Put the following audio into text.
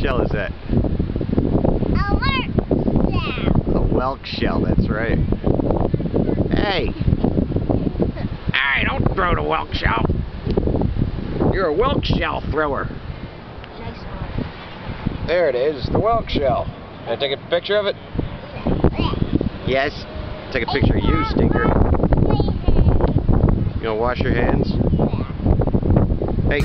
Shell is that? A whelk shell. A whelk shell, that's right. Hey! Hey, don't throw the whelk shell! You're a whelk shell thrower. There it is, the whelk shell. Can I take a picture of it? Yes. Take a picture of you, Stinker. You gonna wash your hands? Hey,